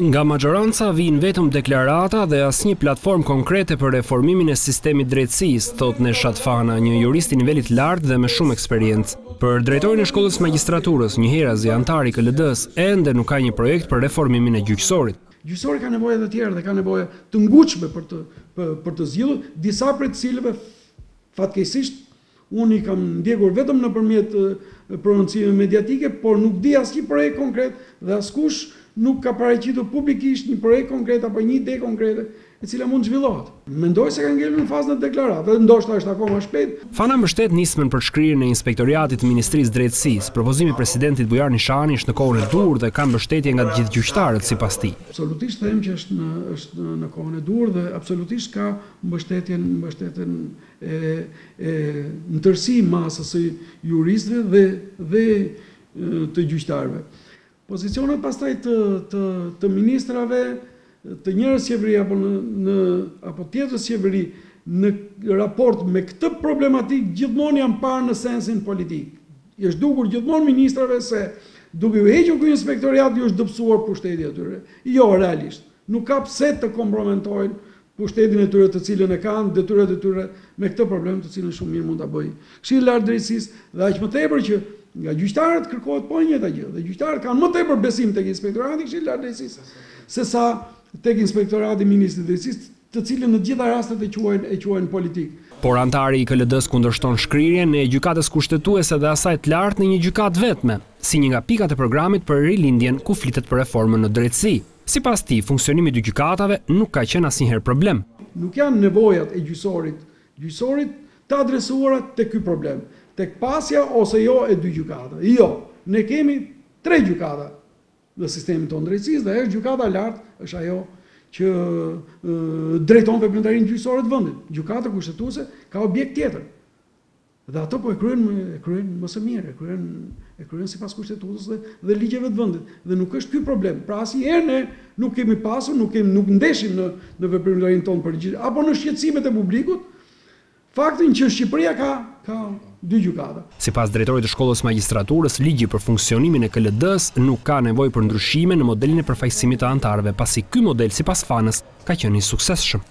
Nga maxhoranca vijnë vetëm deklarata dhe asnjë platformë konkrete për reformimin e sistemit të drejtësisë, thotë Neshat Fana, një jurist i nivelit të lartë dhe me shumë eksperiencë. Për drejtorin e Shkollës së Magjistraturës, njëherazi anëtar i KLD-së, ende nuk ka një projekt për reformimin e gjyqësorit. Gjyqësori ka nevoja të tjera dhe ka nevoja të ngutshme për të zgjidhur, disa prej të cilave fatkeqësisht Unë i kam ndjekur vetëm nëpërmjet prononcimeve mediatike, por nuk di asnjë projekt konkret dhe askush nuk ka paraqitur publikisht një projekt konkret apo një ide konkrete e cila mund të zhvillohet. Mendoj se ka ngelur në fazën e deklaratave dhe ndoshta është akoma shpejt. Fana mbështet nismën për shkrirjen e Inspektoriatit të Ministrisë së Drejtësisë. Propozimi i presidentit Bujar Nishani është në kohën e duhur dhe ka mbështetje nga të gjithë gjyqtarët, sipas tij. Absolutisht them që është në kohën e duhur dhe absolutisht ka mbështetjen, mbështetjen e në tërësi masës së juristëve dhe dhe të gjyqtarëve. Pozicionet pastaj të të të ministrave, të njërës qeveri apo në në apo tjetrës qeveri në raport me këtë problematikë gjithmonë janë parë në sensin politik. I është dukur gjithmonë ministrave se duke iu hequr ky inspektoriat iu është dobësuar pushteti i tyre. Jo realisht. Nuk ka pse të komprometojnë pushtetin e tyre të cilën e kanë, detyrat e tyre me këtë problem të cilën shumë mirë mund ta bëjë Këshilli i Lartë i Drejtësisë dhe aq më tepër që nga gjyqtarët kërkohet po e njëjta gjë dhe gjyqtarët kanë më tepër besim tek Inspektorati i Këshillit të Lartë të Drejtësisë sesa tek Inspektorati i Ministrit të Drejtësisë të cilën në të gjitha rastet e quajnë e quajnë politik. Por anëtari i KLD-së kundërshton shkrirjen e Gjykatës Kushtetuese dhe asaj të lartë në një gjykatë të vetme, si një nga pikat e programit për Rilindjen ku flitet për reformën në drejtësi. Sipas tij, funksionimi i dy gjykatave nuk ka qenë asnjëherë problem. Nuk janë nevojat e gjyqësorit, gjyqësorit të adresuara tek ky problem, tek pasja ose jo e dy gjykatave. Jo, ne kemi tre gjykata në sistemin tonë të drejtësisë dhe është Gjykata e Lartë është ajo që drejton veprimtarinë gjyqësore të vendit. Gjykata Kushtetuese ka objekt tjetër. Dhe ato po e kryejnë, e kryejnë më së miri, e kryejnë, e kryejnë sipas Kushtetutës dhe dhe ligjeve të vendit. Dhe nuk është ky problem. Pra asnjëherë ne nuk kemi pasur, nuk kemi, nuk ndeshim në në veprimtarinë tonë përgjithë, apo në shqetësimet e publikut, faktin që Shqipëria ka ka dy gjykata. Sipas drejtorit të Shkollës së Magjistraturës, ligji për funksionimin e KLD-së nuk ka nevojë për ndryshime në modelin e përfaqësimit të anëtarëve, pasi ky model sipas Fanës ka qenë i suksesshëm.